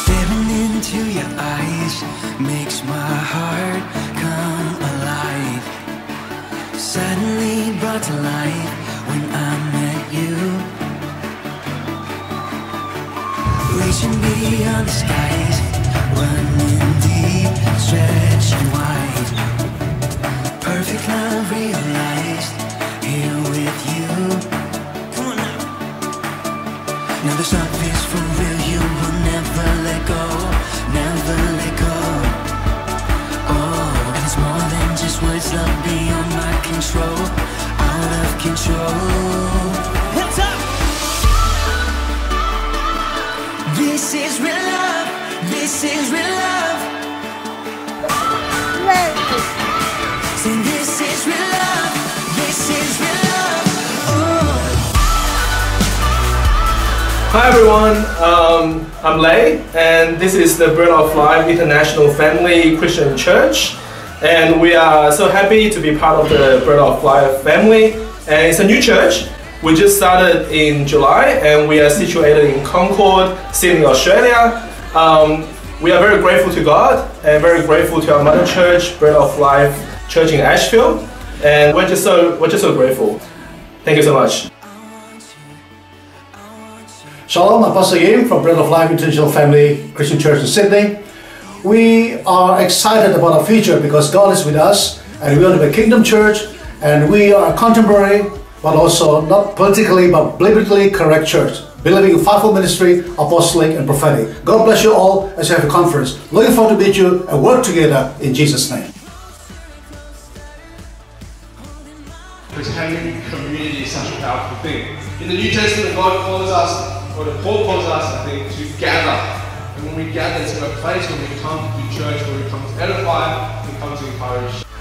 Staring into your eyes makes my heart come alive. Suddenly brought to life when I met you. Reaching beyond the skies, running deep, stretching wide. Perfect love realized Now this love is for real, you will never let go, never let go. Oh, it's more than just words, love beyond my control, out of control. Up! This is real love, this is real love. Hi everyone, um, I'm Lei, and this is the Bread of Life International Family Christian Church, and we are so happy to be part of the Bread of Life family. And it's a new church. We just started in July, and we are situated in Concord, Sydney, Australia. Um, we are very grateful to God and very grateful to our mother church, Bread of Life Church in Ashfield, and we're just so we're just so grateful. Thank you so much. Shalom, Pastor Yim from Bread of Life International Family Christian Church in Sydney. We are excited about our future because God is with us and we be a kingdom church and we are a contemporary but also not politically but biblically correct church, believing in fivefold ministry, apostolic and prophetic. God bless you all as you have a conference. Looking forward to meet you and work together in Jesus' name. Community is such a powerful thing. In the New Testament, God calls us, or Paul calls us, I think, to gather. And when we gather, it's in a place where we come to church, where we come to edify, we come to encourage.